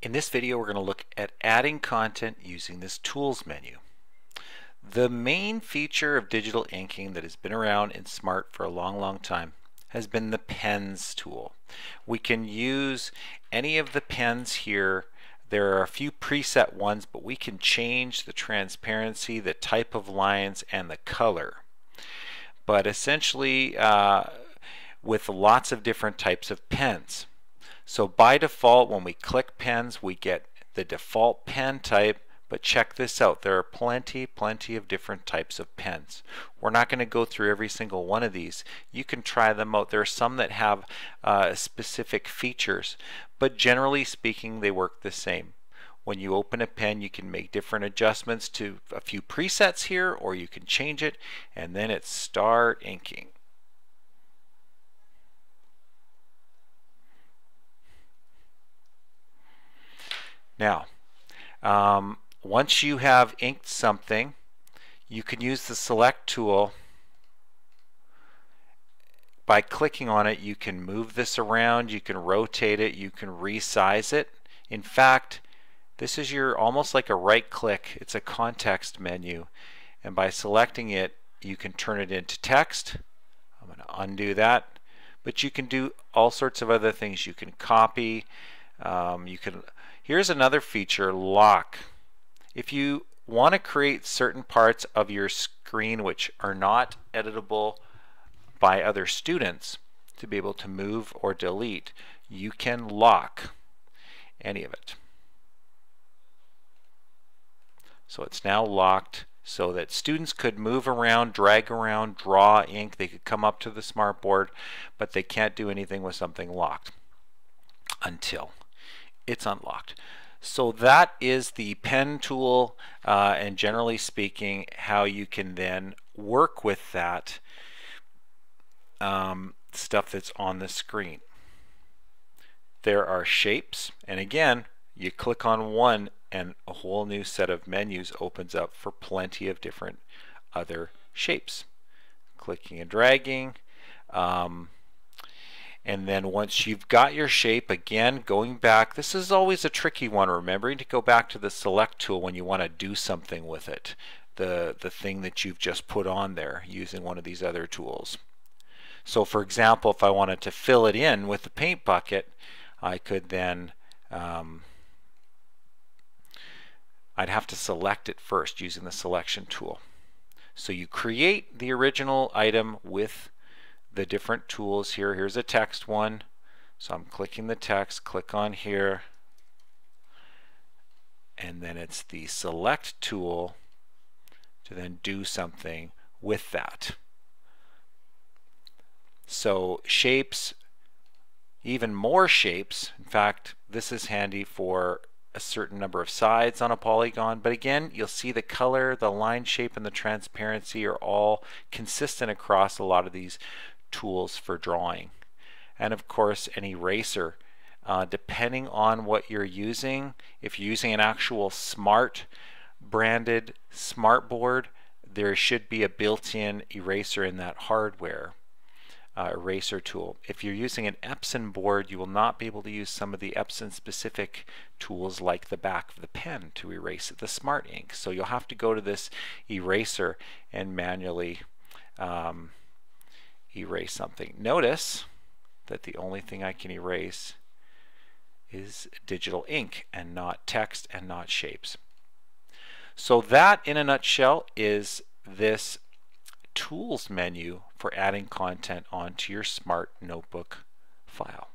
In this video we're going to look at adding content using this Tools menu. The main feature of digital inking that has been around in Smart for a long long time has been the pens tool. We can use any of the pens here. There are a few preset ones but we can change the transparency, the type of lines, and the color. But essentially uh, with lots of different types of pens. So by default, when we click pens, we get the default pen type, but check this out. There are plenty, plenty of different types of pens. We're not going to go through every single one of these. You can try them out. There are some that have uh, specific features, but generally speaking, they work the same. When you open a pen, you can make different adjustments to a few presets here, or you can change it, and then it's start inking. Now, um, once you have inked something, you can use the select tool. By clicking on it, you can move this around, you can rotate it, you can resize it. In fact, this is your almost like a right click. It's a context menu. And by selecting it, you can turn it into text. I'm going to undo that. But you can do all sorts of other things. You can copy, um, you can Here's another feature, lock. If you want to create certain parts of your screen which are not editable by other students to be able to move or delete, you can lock any of it. So it's now locked so that students could move around, drag around, draw ink, they could come up to the smartboard, but they can't do anything with something locked until it's unlocked. So that is the pen tool uh, and generally speaking how you can then work with that um, stuff that's on the screen. There are shapes and again you click on one and a whole new set of menus opens up for plenty of different other shapes. Clicking and dragging. Um, and then once you've got your shape, again, going back, this is always a tricky one, remembering to go back to the select tool when you want to do something with it, the, the thing that you've just put on there using one of these other tools. So for example, if I wanted to fill it in with the paint bucket, I could then, um, I'd have to select it first using the selection tool. So you create the original item with the different tools here. Here's a text one. So I'm clicking the text, click on here, and then it's the select tool to then do something with that. So shapes, even more shapes. In fact, this is handy for a certain number of sides on a polygon. But again, you'll see the color, the line shape, and the transparency are all consistent across a lot of these tools for drawing. And of course an eraser. Uh, depending on what you're using, if you're using an actual smart branded smart board, there should be a built-in eraser in that hardware uh, eraser tool. If you're using an Epson board, you will not be able to use some of the Epson specific tools like the back of the pen to erase the smart ink. So you'll have to go to this eraser and manually um, erase something. Notice that the only thing I can erase is digital ink and not text and not shapes. So that in a nutshell is this tools menu for adding content onto your smart notebook file.